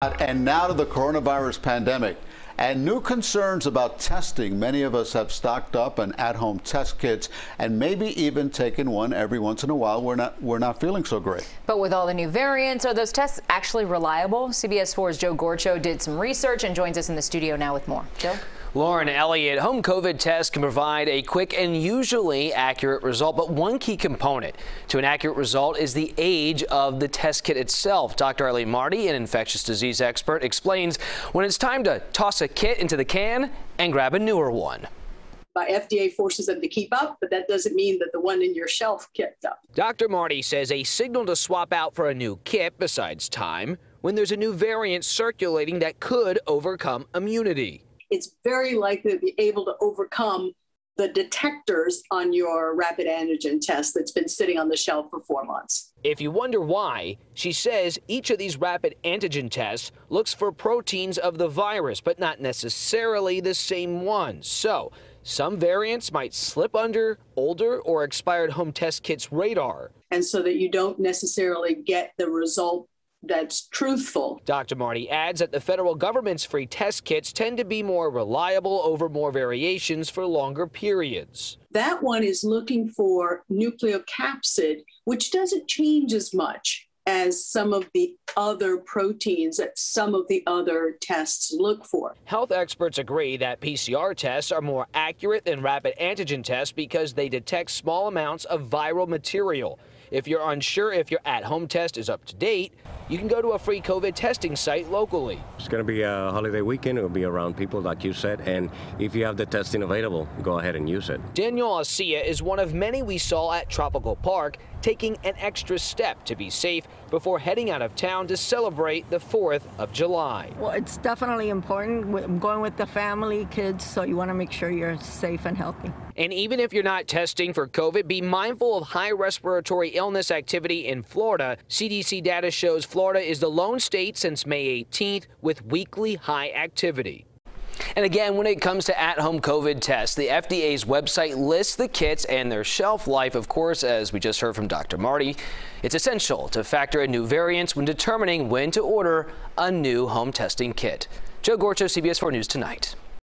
And now to the coronavirus pandemic and new concerns about testing. Many of us have stocked up on at-home test kits and maybe even taken one every once in a while. We're not we're not feeling so great. But with all the new variants, are those tests actually reliable? CBS 4's Joe Gorchow did some research and joins us in the studio now with more. Joe? Lauren Elliott, home COVID tests can provide a quick and usually accurate result, but one key component to an accurate result is the age of the test kit itself. Dr. Aileen Marty, an infectious disease expert, explains when it's time to toss a kit into the can and grab a newer one. By FDA forces them to keep up, but that doesn't mean that the one in your shelf kept up. Dr. Marty says a signal to swap out for a new kit besides time when there's a new variant circulating that could overcome immunity it's very likely to be able to overcome the detectors on your rapid antigen test that's been sitting on the shelf for four months. If you wonder why, she says each of these rapid antigen tests looks for proteins of the virus, but not necessarily the same ones. So some variants might slip under older or expired home test kits radar. And so that you don't necessarily get the result that's truthful. Dr. Marty adds that the federal government's free test kits tend to be more reliable over more variations for longer periods. That one is looking for nucleocapsid, which doesn't change as much as some of the other proteins that some of the other tests look for. Health experts agree that PCR tests are more accurate than rapid antigen tests because they detect small amounts of viral material. If you're unsure if your at home test is up to date, you can go to a free COVID testing site locally. It's going to be a holiday weekend. It will be around people, like you said. And if you have the testing available, go ahead and use it. Daniel Asia is one of many we saw at Tropical Park taking an extra step to be safe before heading out of town to celebrate the 4th of July. Well, it's definitely important. I'm going with the family, kids, so you want to make sure you're safe and healthy. And even if you're not testing for COVID, be mindful of high respiratory illness activity in Florida. CDC data shows Florida is the lone state since May 18th with weekly high activity. And again, when it comes to at-home COVID tests, the FDA's website lists the kits and their shelf life. Of course, as we just heard from Dr. Marty, it's essential to factor in new variants when determining when to order a new home testing kit. Joe Gorchow, CBS 4 News Tonight.